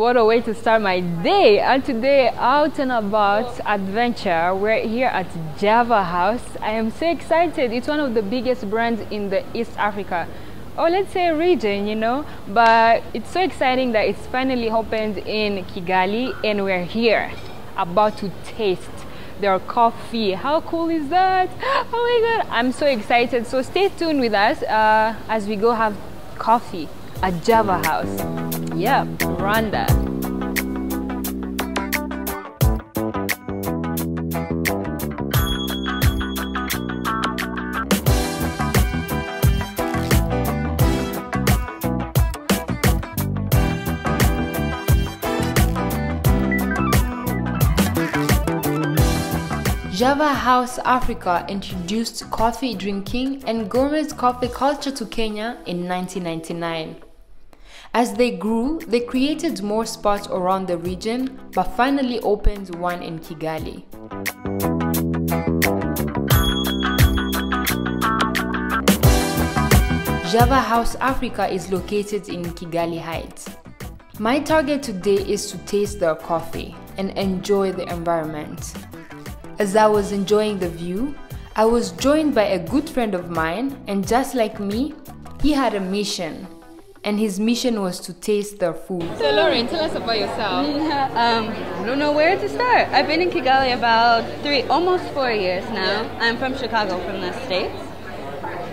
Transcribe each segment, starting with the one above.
What a way to start my day! And today, out and about adventure, we're here at Java House. I am so excited. It's one of the biggest brands in the East Africa, or let's say region, you know. But it's so exciting that it's finally opened in Kigali, and we're here about to taste their coffee. How cool is that? Oh my god, I'm so excited. So stay tuned with us uh, as we go have coffee at Java House. Yep, Rwanda. Java House Africa introduced coffee drinking and gourmet coffee culture to Kenya in 1999. As they grew, they created more spots around the region, but finally opened one in Kigali. Java House Africa is located in Kigali Heights. My target today is to taste their coffee and enjoy the environment. As I was enjoying the view, I was joined by a good friend of mine, and just like me, he had a mission and his mission was to taste their food. So, Lauren, tell us about yourself. um, I don't know where to start. I've been in Kigali about three, almost four years now. I'm from Chicago, from the States.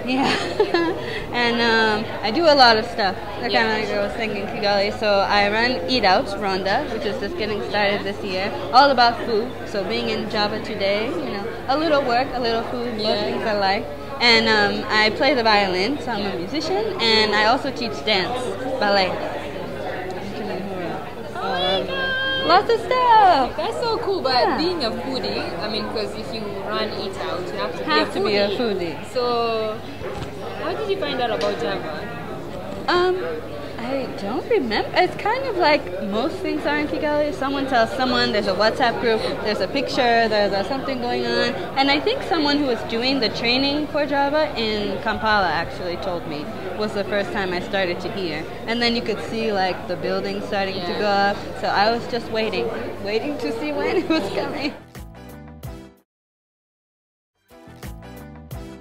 Yeah. and um, I do a lot of stuff. I kind of like I was thinking Kigali. So I run Eat Out Rwanda, which is just getting started this year. All about food. So being in Java today, you know, a little work, a little food, both yeah. things I like and um, I play the violin, so I'm a musician, and I also teach dance, ballet. Um, lots of stuff. That's so cool. But yeah. being a foodie, I mean, because if you run Eat Out, you have to, have be, a to be a foodie. So, how did you find out about Java? Um, I don't remember. It's kind of like most things are in Kigali. Someone tells someone there's a WhatsApp group, there's a picture, there's a something going on. And I think someone who was doing the training for Java in Kampala actually told me was the first time I started to hear. And then you could see like the building starting yeah. to go up. So I was just waiting, waiting to see when it was coming.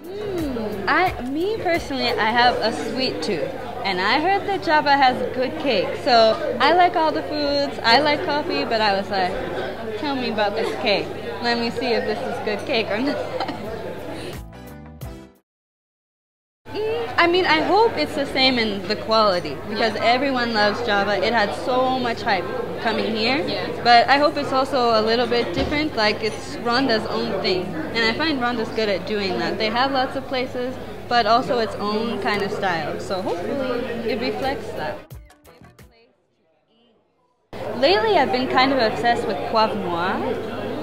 Mm, I, me personally, I have a sweet tooth. And I heard that Java has good cake. So I like all the foods. I like coffee, but I was like, tell me about this cake. Let me see if this is good cake or not. I mean, I hope it's the same in the quality because everyone loves Java. It had so much hype coming here. Yeah. But I hope it's also a little bit different. Like it's Rwanda's own thing. And I find Rwanda's good at doing that. They have lots of places but also its own kind of style. So hopefully it reflects that. Lately, I've been kind of obsessed with Poivre Noir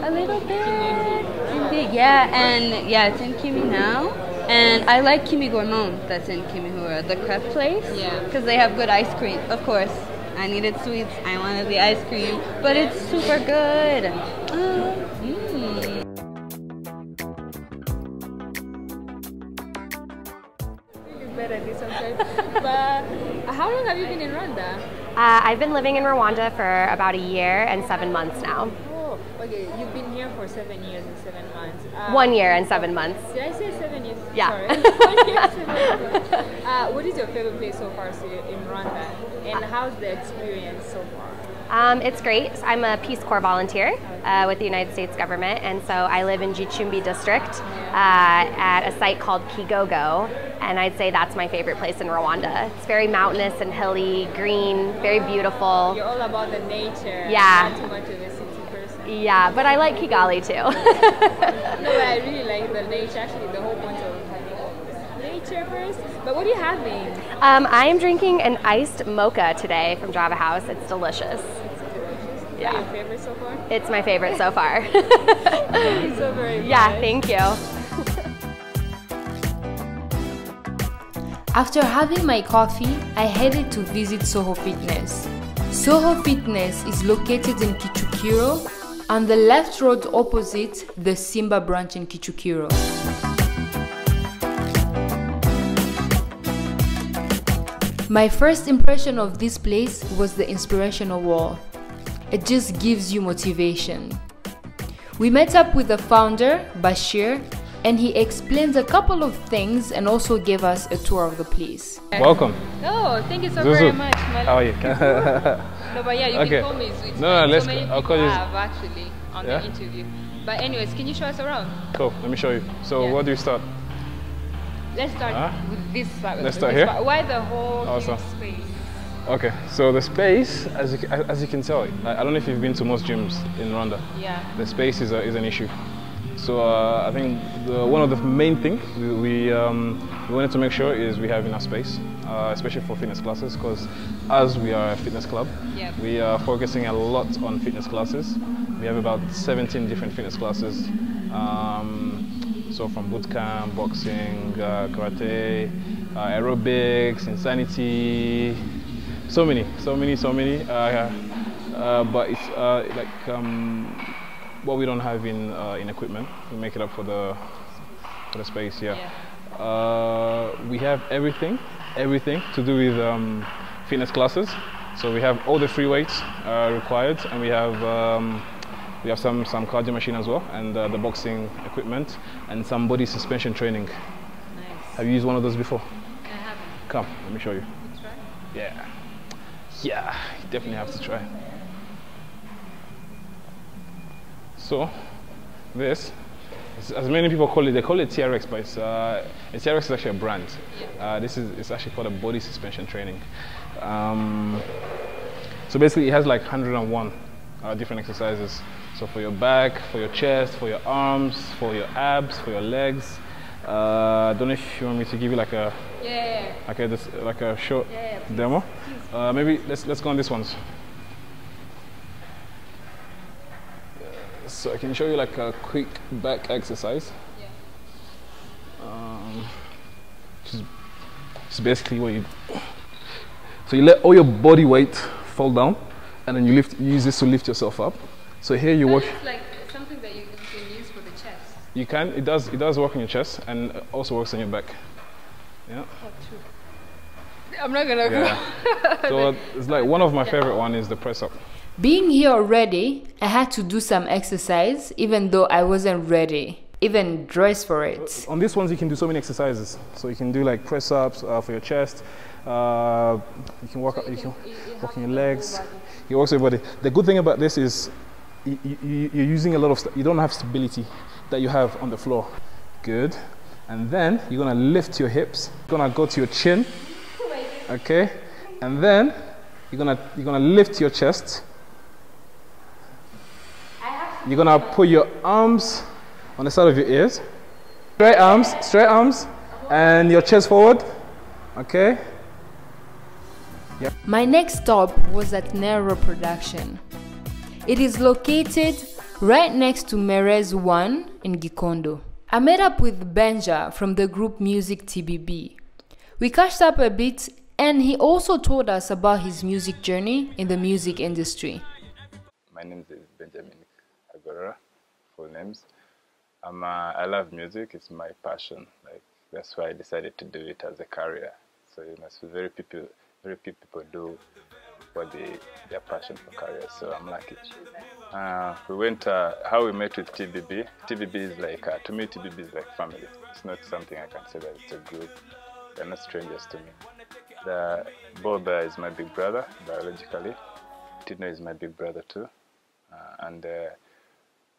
a little bit. Yeah, and yeah, it's in Kimi now. And I like Kimi Gourmand that's in Kimihura, the crepe place. Yeah. Because they have good ice cream. Of course, I needed sweets. I wanted the ice cream. But it's super good. Uh, but how long have you been in Rwanda? Uh, I've been living in Rwanda for about a year and seven months now. Okay. You've been here for seven years and seven months. Uh, One year and seven months. Did I say seven years? Yeah. Sorry. uh, what is your favorite place so far in Rwanda? And how's the experience so far? Um, it's great. I'm a Peace Corps volunteer uh, with the United States government, and so I live in Gicumbi district uh, at a site called Kigogo, and I'd say that's my favorite place in Rwanda. It's very mountainous and hilly, green, very beautiful. You're all about the nature. Yeah. Yeah, but I like Kigali too. no, I really like the nature. Actually, the whole point of nature first. But what are you having? Um, I am drinking an iced mocha today from Java House. It's delicious. Yeah. your favorite so far? It's my favorite so far. thank you so very much. Yeah, thank you. After having my coffee, I headed to visit Soho Fitness. Soho Fitness is located in Kicukiro, on the left road opposite the Simba branch in Kicukiro. My first impression of this place was the inspirational wall. It just gives you motivation. We met up with the founder, Bashir, and he explained a couple of things and also gave us a tour of the place. Welcome. Oh, thank you so Zuzu. very much. How are you? No, but yeah, you Okay. can call me. No, no, let's- So many I'll call you- have actually on Yeah? the interview. But anyways, can you show us around? cool. Let me show you. So, Yeah. where do you start? Let's start Huh? with this part. Let's start here? part. Why the whole Awesome. space? Okay. So the space, as you, as you can tell, I, I don't know if you've been to most gyms in Rwanda. Yeah. The space is, a, is an issue. So uh, I think the, one of the main things we, we, um, we wanted to make sure is we have enough space, uh, especially for fitness classes, because as we are a fitness club, Yep. we are focusing a lot on fitness classes. We have about 17 different fitness classes. Um, so from boot camp, boxing, uh, karate, uh, aerobics, insanity, so many, so many, so many. Uh, uh, but it's uh, like um, what we don't have in uh, in equipment, we make it up for the for the space. Yeah. Uh, we have everything, everything to do with um, fitness classes. So we have all the free weights uh, required, and we have um, we have some some cardio machine as well, and uh, the boxing equipment, and some body suspension training. Nice. Have you used one of those before? I haven't. Come, let me show you. Try. Yeah. Yeah, you definitely have to try. So, this, is- as many people call it, they call it TRX, but it's, uh, a TRX is actually a brand. Uh, this is it's actually called a body suspension training. Um, so basically, it has like 101 uh, different exercises. So for your back, for your chest, for your arms, for your abs, for your legs. Uh, I don't know if you want me to give you like a Yeah. Okay, this like a short Yeah, demo. Uh, maybe let's let's go on this ones. So I can show you like a quick back exercise. Yeah. Um, which is, which basically what you. So you let all your body weight fall down, and then you lift. You use this to lift yourself up. So here you work. It's like something that you can use for the chest. You can. It does. It does work on your chest, and also works on your back. Yeah. I'm not gonna Yeah. so it's like one of my favorite one is the press up. Being here already, I had to do some exercise even though I wasn't ready, even dress for it. On these ones, you can do so many exercises. So you can do like press ups uh, for your chest. Uh, you can work. you can work on your legs. You work on your body. The good thing about this is you, you, you're using a lot of. St- you don't have stability that you have on the floor. Good. And then you're gonna lift your hips. You're gonna go to your chin. Okay. And then you're gonna you're gonna lift your chest. You're gonna put your arms on the side of your ears. Straight arms, straight arms, and your chest forward. Okay. My next stop was at Nero Production. It is located right next to Merez 1 in Gikondo. I met up with Benja from the group Music TBB. We cashed up a bit and he also told us about his music journey in the music industry. My name is Benjamin Full names. I'm, uh, I love music. It's my passion. Like that's why I decided to do it as a career. So you know, so very people, very few people do what they their passion for career. So I'm lucky. Uh, we went. Uh, how we met with TBB. TBB is like uh, to me. TBB is like family. It's not something I can say that it's a group. They're not strangers to me. The is my big brother biologically. Tino is my big brother too, uh, and uh,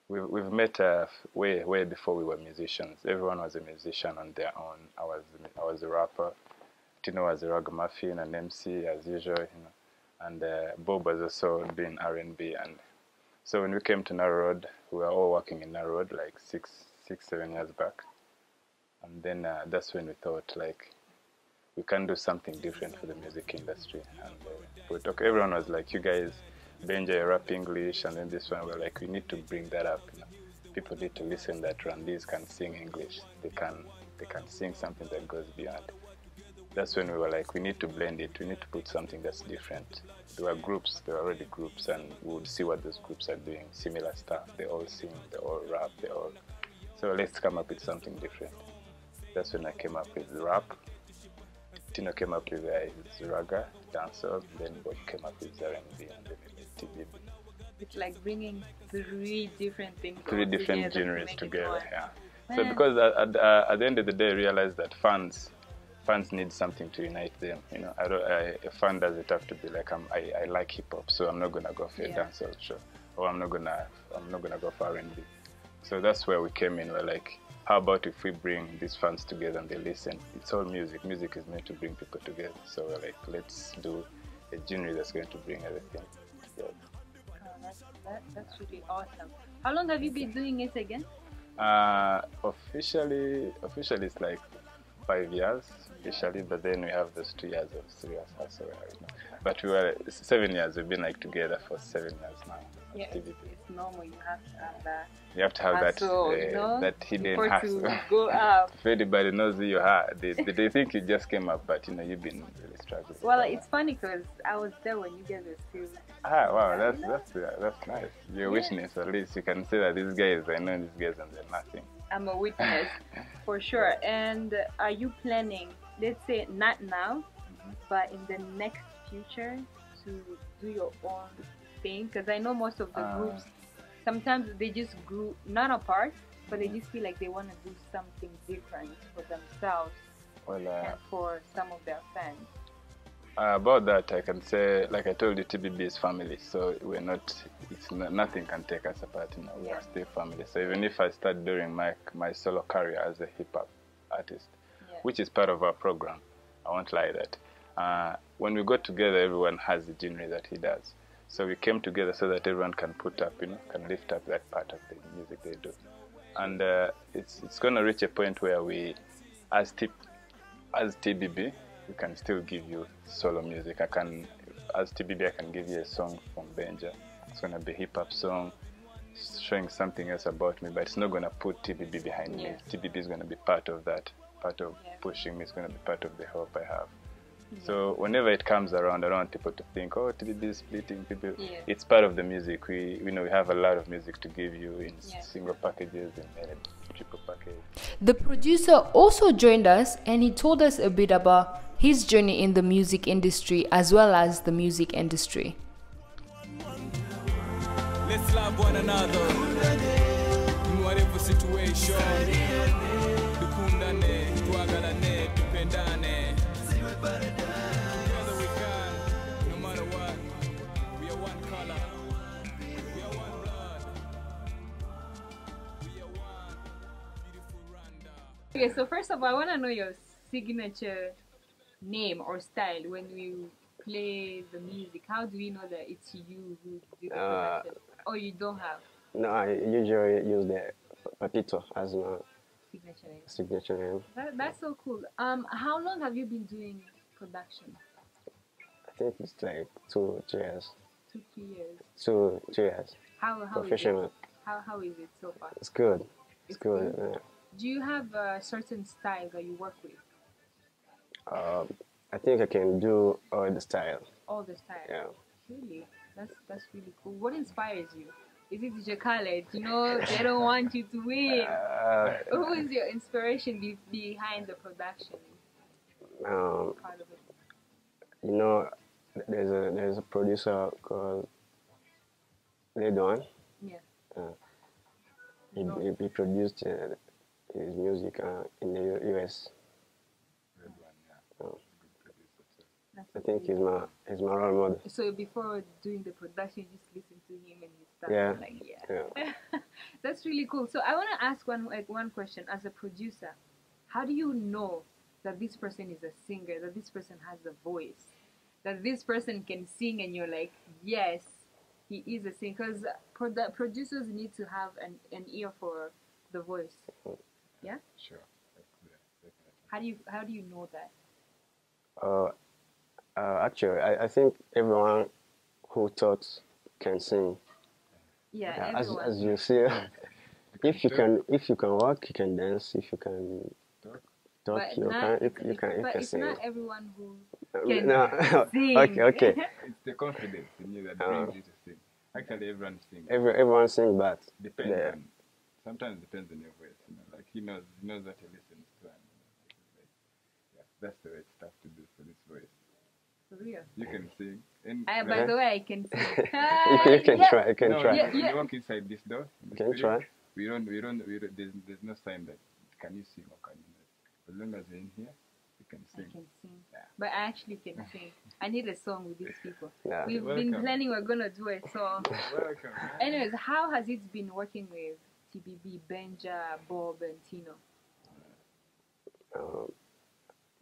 we've, we've met uh, way way before we were musicians. Everyone was a musician on their own. I was I was a rapper. Tino was a ragamuffin and MC as usual, you know, and uh, Bob was also doing R&B. And so when we came to Narrow Road, we were all working in Narrow Road like six six seven years back, and then uh, that's when we thought like we can do something different for the music industry. And uh, we talk, everyone was like, you guys, Benja, rap English, and then this one, we're like, we need to bring that up. You know? People need to listen that Rwandese can sing English. They can, they can sing something that goes beyond. That's when we were like, we need to blend it. We need to put something that's different. There were groups, there were already groups, and we would see what those groups are doing. Similar stuff. They all sing, they all rap, they all. So let's come up with something different. That's when I came up with rap Tino came up with uh, his raga, dancehall, then Bob came up with R&B, and then made TBB. It's like bringing three different things. Three different genres together, yeah. So because at, at, uh, at the end of the day, I realized that fans fans need something to unite them. You know, I don't, I, a fan doesn't have to be like I'm, I, I like hip hop, so I'm not gonna go for a Yeah. dancehall show, or I'm not gonna I'm not gonna go for R&B. So that's where we came in. We're like, how about if we bring these fans together and they listen? It's all music. Music is meant to bring people together. So we're like, let's do a genre that's going to bring everything together. Oh, that's, that, really awesome. How long have you been doing it again? Uh, officially, officially it's like five years officially, but then we have those two years of serious hustle. But we were seven years. We've been like together for seven years now. Yeah, TBB. it's normal. You have to have that You have to have that uh, you know, that hidden hustle. to go up. if anybody knows who you are, they, they, think you just came up, but you know you've been really struggling. Well, it's funny because I was there when you guys were still. ah wow, that's that's uh, that's nice. You're a witness at least. You can say that these guys, I know these guys, and they're nothing. I'm a witness for sure. And are you planning, let's say not now, but in the next future, to do your own thing? Because I know most of the Uh, groups sometimes they just grew not apart, but they just feel like they want to do something different for themselves Well, uh, and for some of their fans. Uh, about that, I can say, like I told you, TBB is family, so we're not. It's no, nothing can take us apart. You know, we Yeah. are still family. So even if I start during my my solo career as a hip hop artist, Yeah. which is part of our program, I won't lie that. Uh, when we got together, everyone has the genre that he does. So we came together so that everyone can put up, you know, can lift up that part of the music they do. And uh, it's it's gonna reach a point where we, as T, as TBB, we can still give you solo music. I can, as TBB, I can give you a song from Benja. It's gonna be a hip hop song, showing something else about me, but it's not gonna put TBB behind Yeah. me. TBB is gonna be part of that, part of Yeah. pushing me. It's gonna be part of the hope I have. So whenever it comes around, I don't want people to think, oh, TBB is splitting people. Yeah. It's part of the music. We, we know we have a lot of music to give you in Yeah. single packages and triple package. The producer also joined us and he told us a bit about his journey in the music industry as well as the music industry. Let's love one another. In whatever situation. Okay, so first of all, I want to know your signature name or style when you play the music. How do we know that it's you who did the Uh, production? Or you don't have No, I usually use the Papito as my signature name? signature name. That, that's so cool. Um, how long have you been doing production? I think it's like two, two years. Two, three years. Two, two years. How how is it? Professional. How how is it so far? It's good. It's It's good. good? Do you have a certain style that you work with? Um, I think I can do all the style. All the style. Yeah. Really? That's that's really cool. What inspires you? Is it DJ Khaled? You know, they don't want you to win. Uh, Who is your inspiration be- behind the production um, part of it? you know, there's a there's a producer called Ledon. Yeah. He, he, he produced uh, his music uh, in the U- US. Oh, I think he's my he's my role model. So before doing the production, you just listen to him and you start Yeah. like yeah. Yeah. That's really cool. So I want to ask one like one question as a producer. How do you know that this person is a singer, that this person has a voice, that this person can sing and you're like, yes, he is a singer because produ- producers need to have an, an ear for the voice. Yeah? Sure. How do you how do you know that? Uh, uh, actually, I, I think everyone who talks can sing. Yeah, Yeah, as, as you see, if you can if you can walk, you can dance. If you can talk, but you not, can you, it's- you can you but can it's sing. not everyone who Uh, can no, sing. okay, okay. It's the confidence in you that Uh, brings you to sing. Actually, everyone sings. Every, everyone sing, but depends the- on. Sometimes it depends on your voice. You know, like he knows, he knows what he listens to. And, like, yeah. that's the right stuff to do for this voice. For real. You can sing. And I, by like- the way, I can sing. Ah, you can, Yeah. try. You can no, try. Yeah, yeah. you walk inside this door, in the Can you studio, try? We don't, we don't, we don't there's, there's no sign that can you sing or can you not. As long as you're in here, you can I sing. can sing. Yeah. But I actually can sing. I need a song with these people. Yeah. We've been planning we're gonna do a song. Welcome. Anyways, how has it been working with TBB, Benja, Bob, and Tino? Um,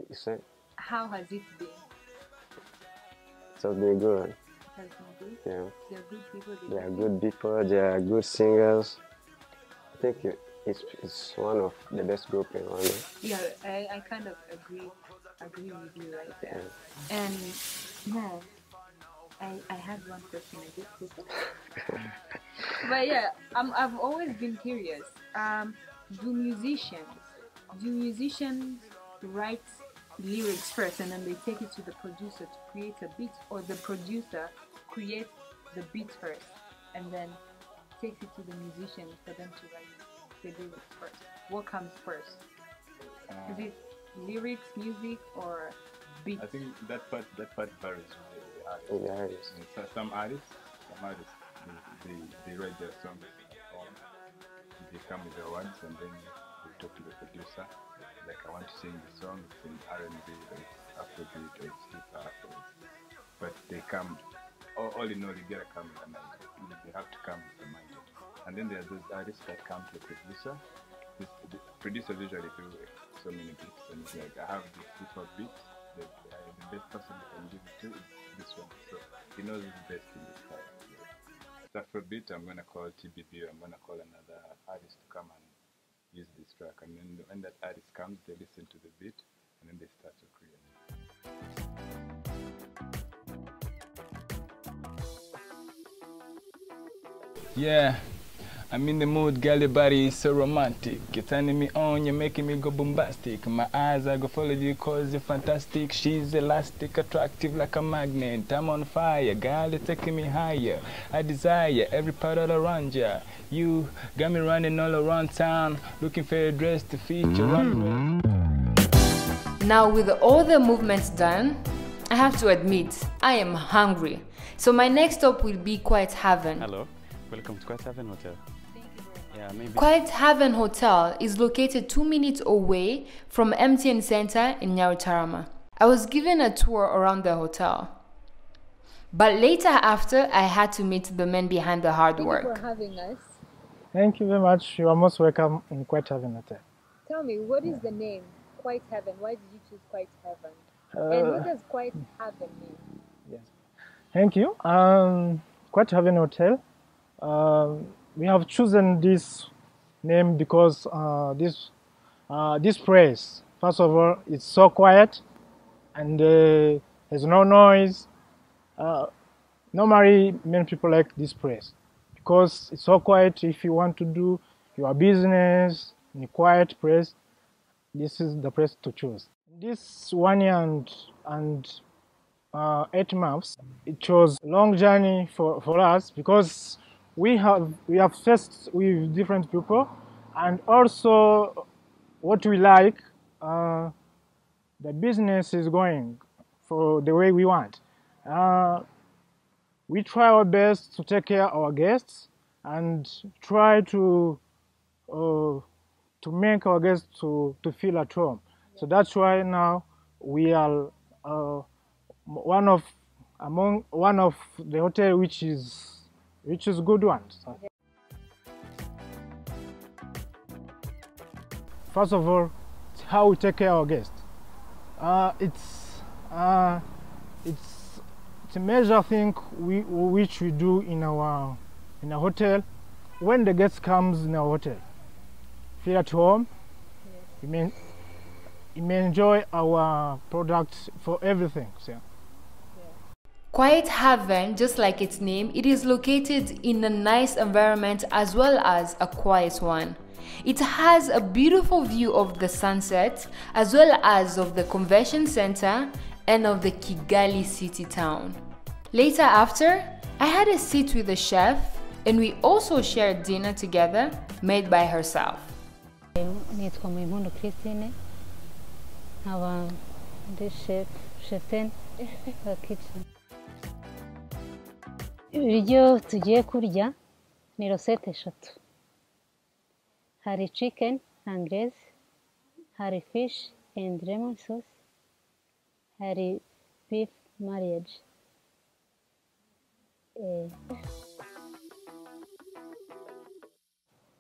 you said How has it been? good. Has been good? Yeah, They're good people. they are good people. They are good singers. I think it, it's it's one of the best group in Rwanda. Yeah, I, I kind of agree agree with you right there. And no, I I had one question. I just. but yeah, um, I've always been curious. Um, do musicians do musicians write lyrics first and then they take it to the producer to create a beat, or the producer creates the beat first and then takes it to the musician for them to write the lyrics first? What comes first? Is it lyrics, music, or beat? I think that part, that part varies with the artist. In the artists. And so some artists, some artists, they, they, write their songs on. They come with their words and then they talk to the producer. Like, I want to sing the song, it's in R&B, or it's Afrobeat, or it's hip. But they come, all, all in all, you gotta come with a mindset. They have to come with a mindset. And then there are those artists that come to the producer. This, the producers usually do so many beats, and it's like, I have this hip beat, the, uh, the best person I can give it to is this one. So he knows the best in this style. Yeah. Afrobeat, I'm gonna call TBB, I'm gonna call another artist to come and use this track. And then when that artist comes, they listen to the beat and then they start to create. Yeah, I'm in the mood, girl, your body is so romantic. You're turning me on, you're making me go bombastic. My eyes, I go follow you cause you're fantastic. She's elastic, attractive like a magnet. I'm on fire, girl, you're taking me higher. I desire every part all around ya. You got me running all around town, looking for a dress to fit your runway. Now, with all the movements done, I have to admit, I am hungry. So, my next stop will be Quiet Haven. Hello, welcome to Quiet Haven Hotel. Yeah, maybe. Quiet Haven Hotel is located two minutes away from MTN Center in Nyarutarama. I was given a tour around the hotel. But later after, I had to meet the men behind the hard work. having us. Thank you very much. You are most welcome in Quiet Haven Hotel. Tell me, what is the name? Quiet Heaven. Why did you choose Quiet Heaven? Uh, and what does Quiet Heaven mean? Yes. Thank you. Um, Quiet Haven Hotel. Um, we have chosen this name because uh, this uh, this place, first of all, it's so quiet and uh, there's no noise. Uh, normally, many people like this place because it's so quiet. If you want to do your business in a quiet place, this is the place to choose. This one year and and uh, eight months. It was a long journey for, for us because we have we have faced with different people, and also what we like, uh, the business is going for the way we want. Uh, we try our best to take care of our guests and try to uh, to make our guests to, to feel at home. So that's why now we are uh, one of among one of the hotel which is which is good one. So- First of all, it's how we take care of our guests. Uh, it's uh, it's it's a major thing we which we do in our in a hotel when the guest comes in our hotel. Feel at home. You may you may enjoy our products for everything. So. Quiet Haven, just like its name, it is located in a nice environment as well as a quiet one. It has a beautiful view of the sunset as well as of the convention center and of the Kigali city town. Later after, I had a seat with the chef and we also shared dinner together made by herself. Christine nkaba shefu shefeni wa kiceni ibiryo tugiye kurya ni rosete eshatu. Hari cikeni angireze hari fishi endi lemoni sosi hari bifu mariyaji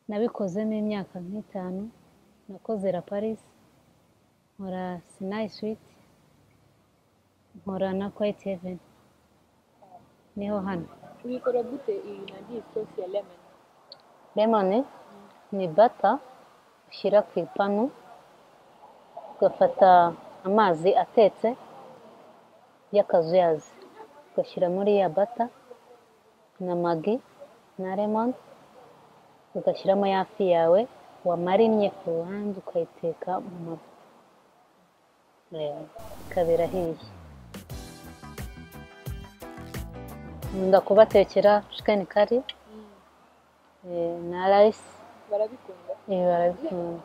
nabikozemo imyaka nk'itanu nakoze la parisi nkora sinayi switi nkora na kwayiti heveni ni ho hano. Uyikora gute iyi nagi isosi ya lemon lemoni ni bata ushyira ku ipanu ugafata amazi atetse y'akazuyazi ugashyira muri ya bata na magi na lemoni ugashyiramo ya fi yawe wamarinnye ku ruhande ukayiteka mu mavuta. Ikaba irahiye. Nkunda kubatekera cikeni kari na rayisi barabikunda. Ibi barabikunda.